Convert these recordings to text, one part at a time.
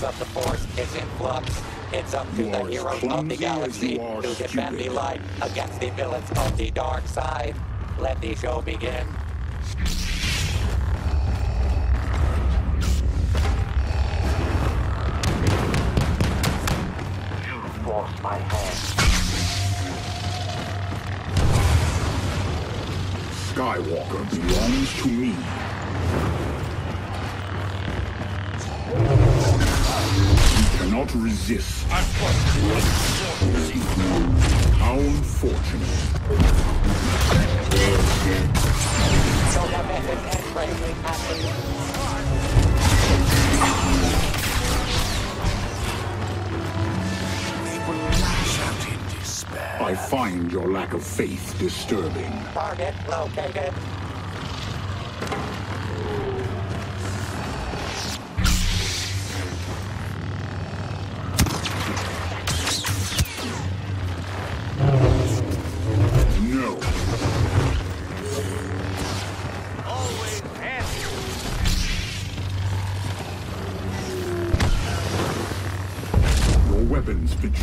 balance of the force is in flux. It's up to You the heroes of the galaxy to defend the light against the villains of the dark side. Let the show begin. You forced my hand. Skywalker belongs to me. Cannot resist. How unfortunate. I find your lack of faith disturbing. Target located.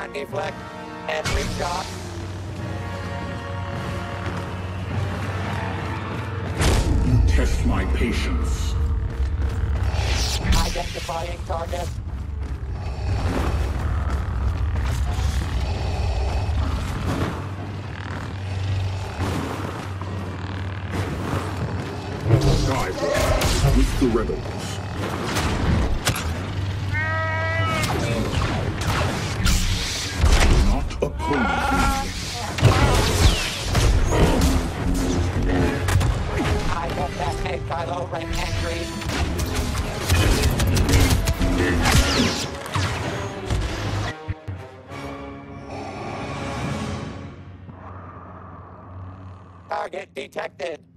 can deflect every shot. You test my patience. Identifying target. With the rebels. Target detected.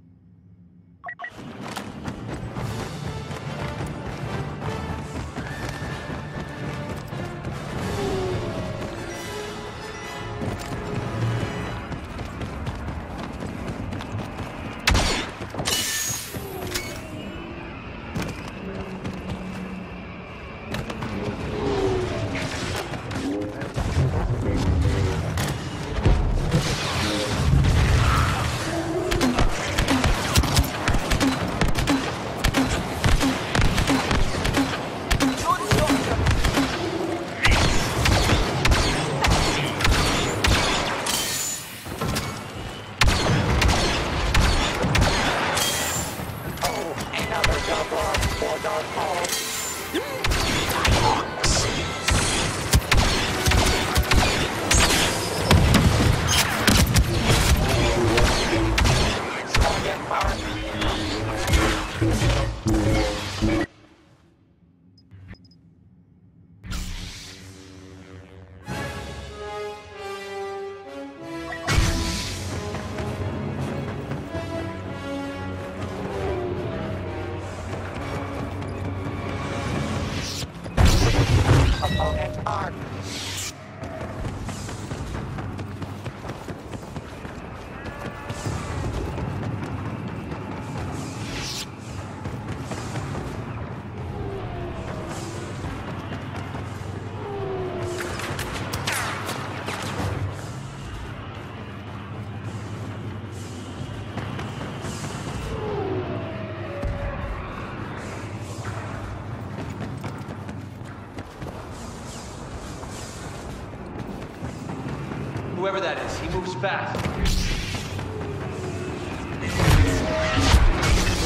Whoever that is, he moves fast.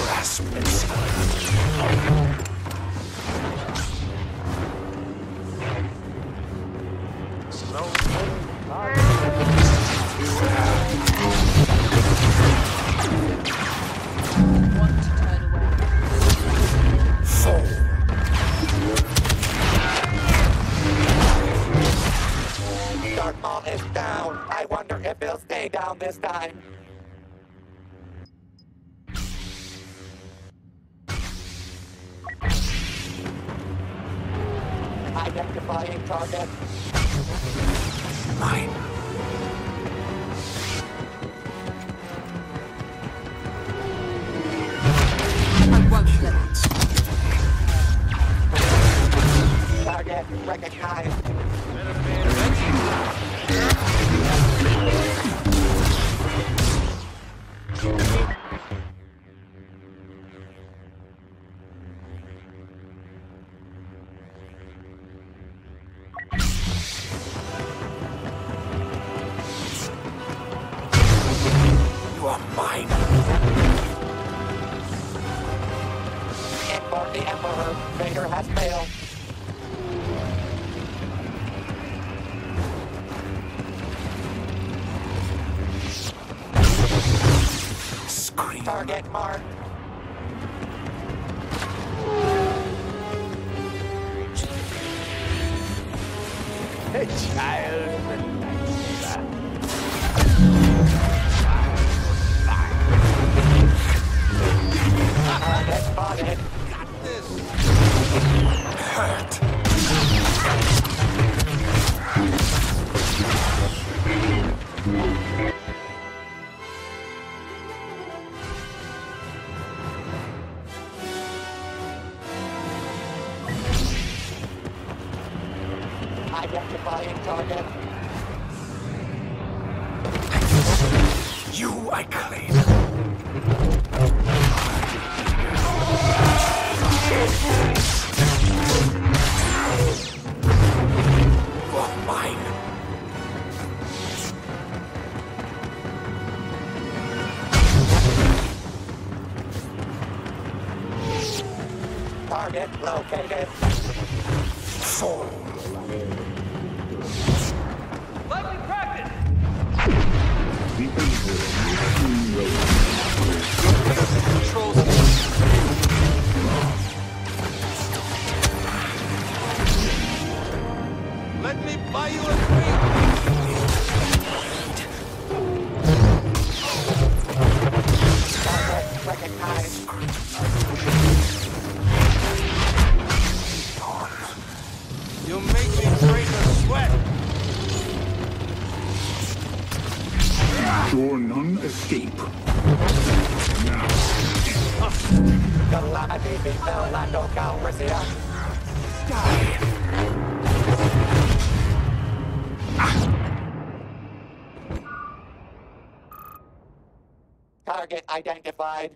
Grasp to Identifying target. Mine. The Vader has failed. Scream. Target marked. Target Identifying target. You I claim. You are mine. Target located. Fall. You make me break a sweat. Sure none escape. Calamity befell Lando Calrissian. Target identified.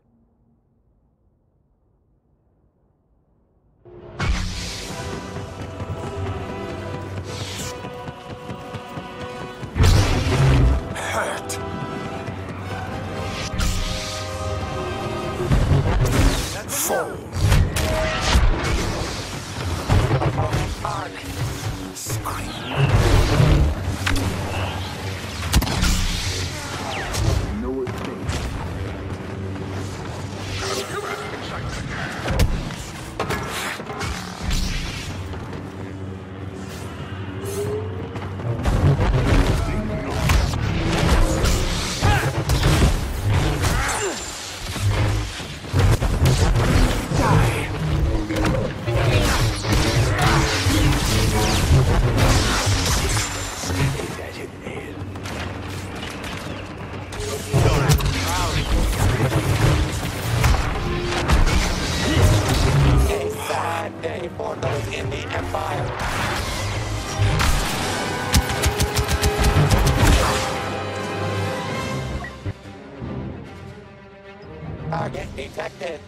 For in the Empire. Target detected.